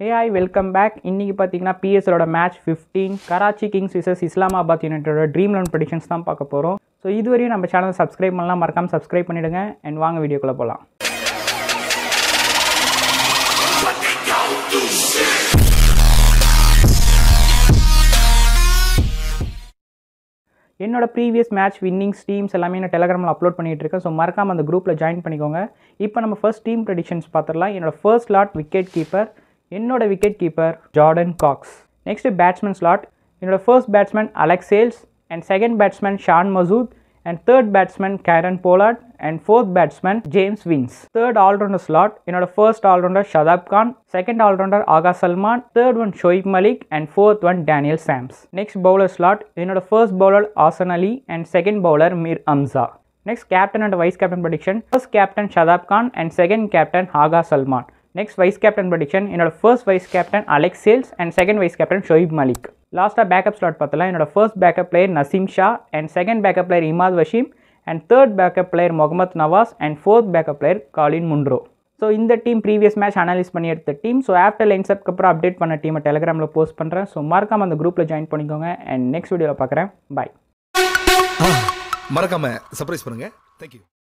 AI welcome back இன்றைக்கி பார்த்தீங்கன்னா பிஎஸ்எலோட match fifteen Karachi Kings vs Islamabad யூனிட்டோட dream eleven predictions தான் பார்க்க போகிறோம் ஸோ இதுவரையும் நம்ம சேனலை சப்ஸ்கிரைப் பண்ணலாம். மறக்காமல் சப்ஸ்கிரைப் பண்ணிவிடுங்க அண்ட் வாங்க வீடியோக்குள்ளே போகலாம் என்னோட ப்ரீவியஸ் மேட்ச் வின்னிங்ஸ் டீம்ஸ் எல்லாமே நான் டெலகிராமில் அப்லோட் பண்ணிகிட்டு இருக்கேன். ஸோ மறக்காமல் அந்த குரூப்பில் ஜாயின் பண்ணிக்கோங்க. இப்போ நம்ம ஃபர்ஸ்ட் டீம் ப்ரெடிஷன்ஸ் பார்த்துடலாம். என்னோட ஃபர்ஸ்ட் லாட் விக்கெட் கீப்பர் என்னோட wicket keeper Jordan Cox next batsman slot என்னோட first batsman Alex Hales and second batsman Shan Masood and third batsman Kieron Pollard and fourth batsman James Vince third allrounder slot என்னோட first allrounder Shadab Khan second allrounder Agha Salman third one Shoaib Malik and fourth one Daniel Sams next bowler slot என்னோட first bowler Ahsan Ali and second bowler Mir Hamza next captain and vice captain prediction first captain Shadab Khan and second captain Agha Salman next vice captain prediction என்னோட first vice captain Alex Hales and second vice captain Shoaib Malik லாஸ்ட்டாக backup slot பார்த்தலாம் என்னோட first backup player Naseem Shah and second backup player Imad Wasim and third backup player Mohammad Nawaz and fourth backup player Colin Munro so இந்த team previous match analyse பண்ணி எடுத்த team so after lines அப்க்கு அப்புறம் update பண்ண டீமை டெலிகிராமில் post பண்ணுறேன் so மறக்காம அந்த குரூப்பில் ஜாயின் பண்ணிக்கோங்க. அண்ட் நெக்ஸ்ட் வீடியோவில் பார்க்குறேன். பாய் மறக்காமல் சர்ப்ரைஸ் பண்ணுங்கள் தேங்க்யூ